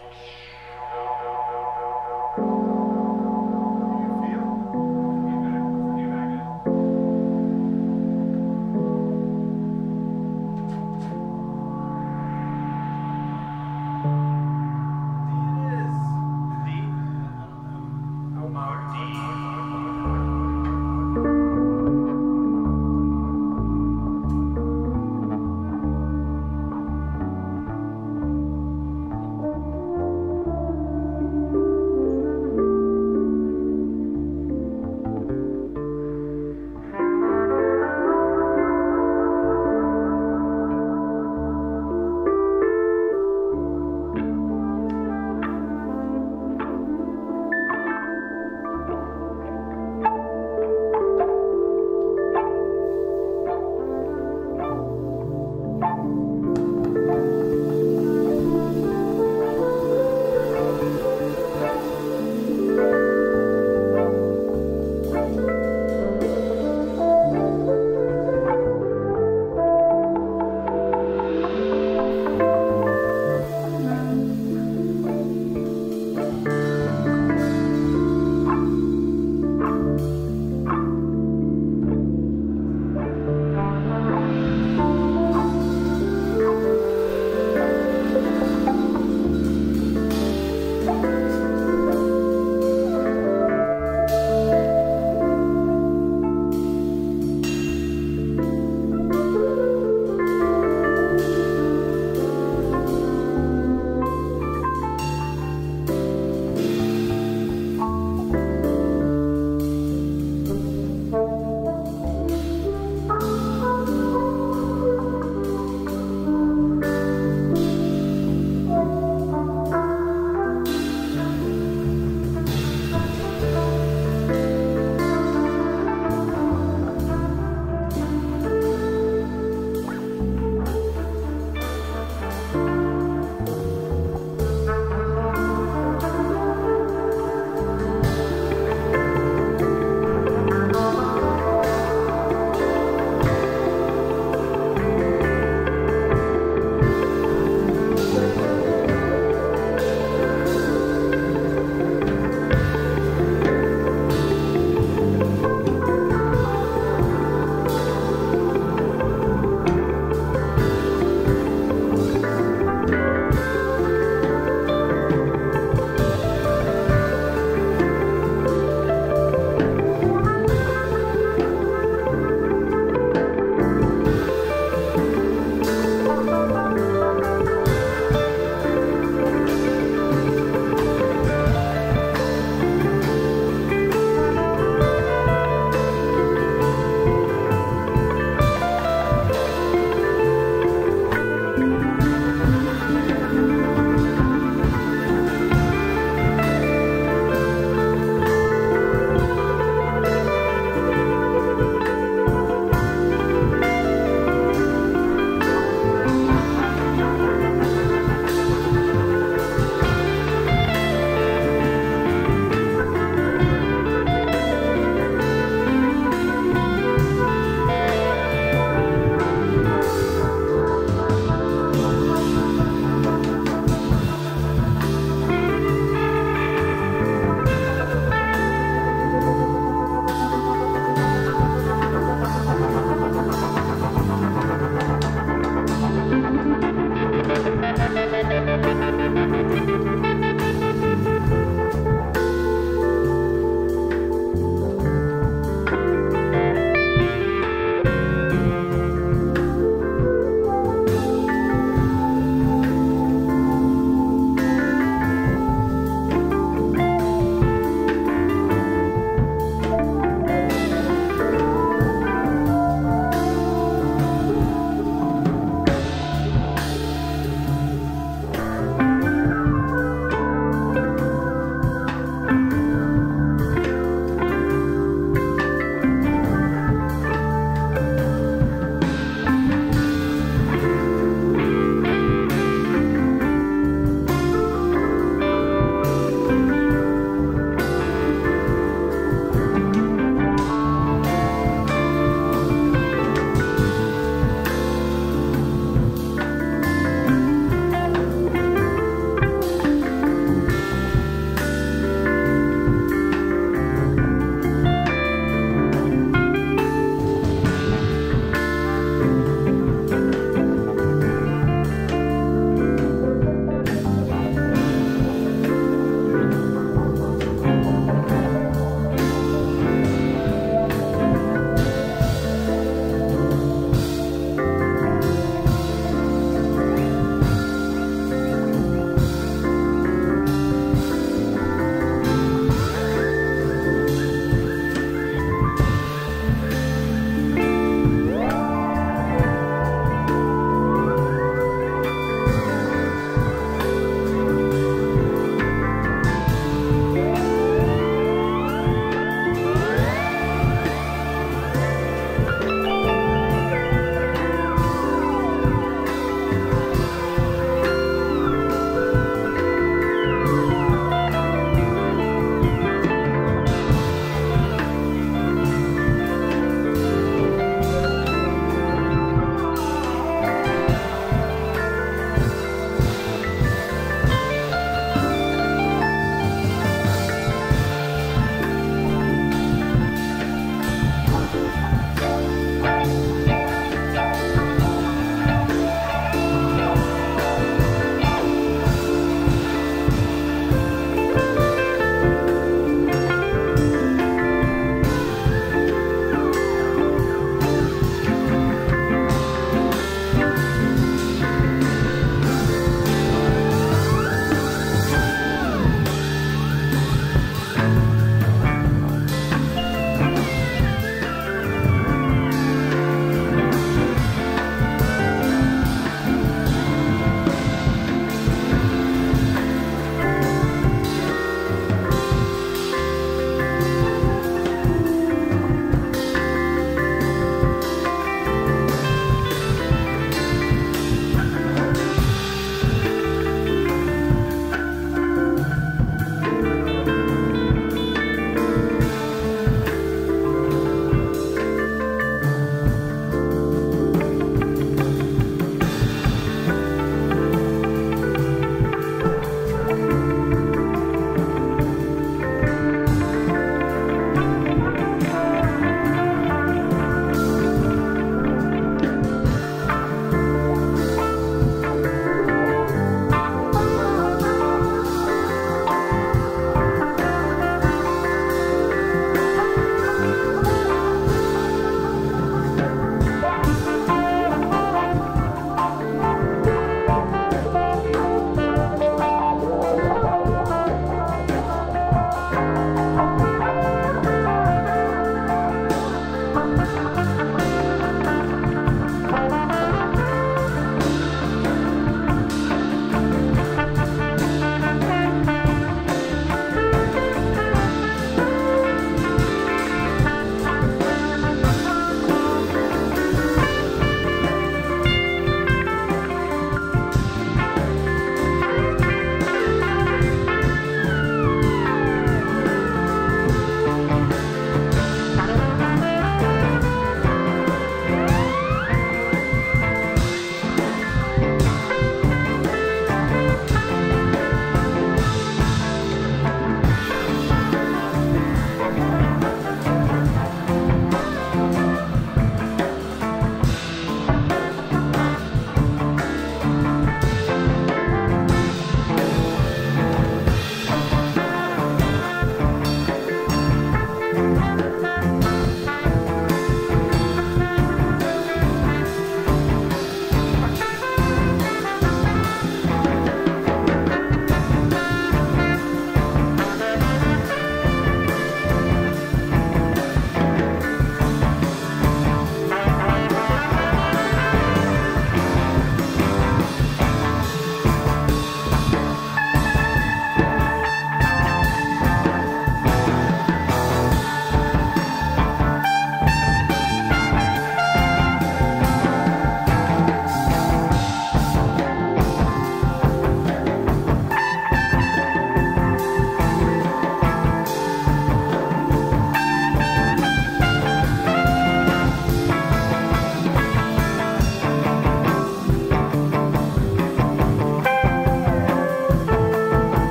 Fox.